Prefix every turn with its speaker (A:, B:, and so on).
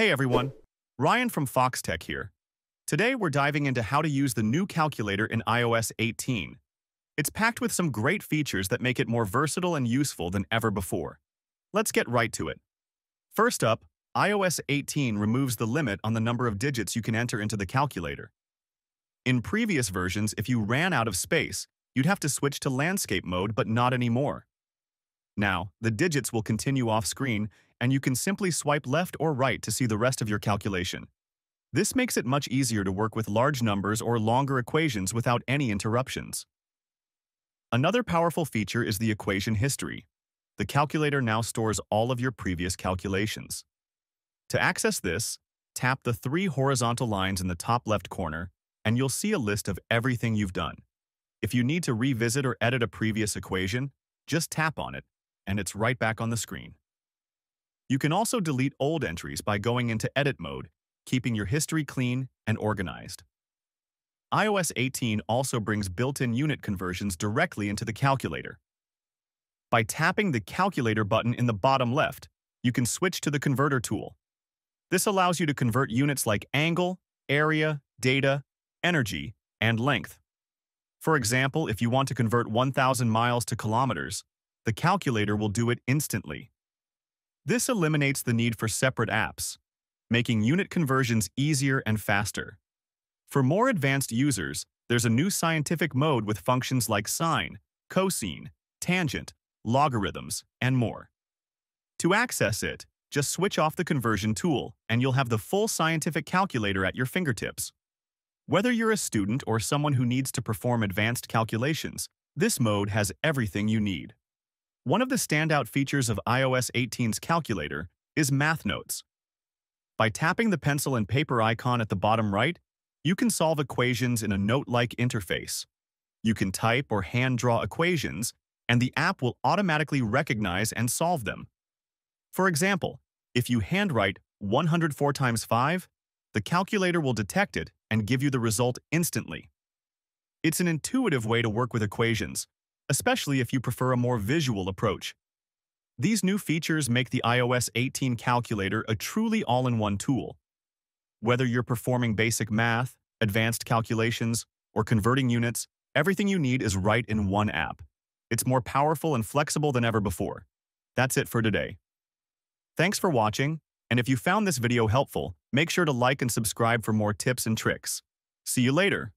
A: Hey everyone, Ryan from Foxtecc here. Today we're diving into how to use the new calculator in iOS 18. It's packed with some great features that make it more versatile and useful than ever before. Let's get right to it. First up, iOS 18 removes the limit on the number of digits you can enter into the calculator. In previous versions, if you ran out of space, you'd have to switch to landscape mode, but not anymore. Now, the digits will continue off-screen, and you can simply swipe left or right to see the rest of your calculation. This makes it much easier to work with large numbers or longer equations without any interruptions. Another powerful feature is the equation history. The calculator now stores all of your previous calculations. To access this, tap the three horizontal lines in the top left corner, and you'll see a list of everything you've done. If you need to revisit or edit a previous equation, just tap on it, and it's right back on the screen. You can also delete old entries by going into edit mode, keeping your history clean and organized. iOS 18 also brings built-in unit conversions directly into the calculator. By tapping the Calculator button in the bottom left, you can switch to the Converter tool. This allows you to convert units like angle, area, data, energy, and length. For example, if you want to convert 1,000 miles to kilometers, the calculator will do it instantly. This eliminates the need for separate apps, making unit conversions easier and faster. For more advanced users, there's a new scientific mode with functions like sine, cosine, tangent, logarithms, and more. To access it, just switch off the conversion tool and you'll have the full scientific calculator at your fingertips. Whether you're a student or someone who needs to perform advanced calculations, this mode has everything you need. One of the standout features of iOS 18's calculator is Math Notes. By tapping the pencil and paper icon at the bottom right, you can solve equations in a note-like interface. You can type or hand-draw equations, and the app will automatically recognize and solve them. For example, if you handwrite 104 times 5, the calculator will detect it and give you the result instantly. It's an intuitive way to work with equations, especially if you prefer a more visual approach. These new features make the iOS 18 calculator a truly all-in-one tool. Whether you're performing basic math, advanced calculations, or converting units, everything you need is right in one app. It's more powerful and flexible than ever before. That's it for today. Thanks for watching, and if you found this video helpful, make sure to like and subscribe for more tips and tricks. See you later!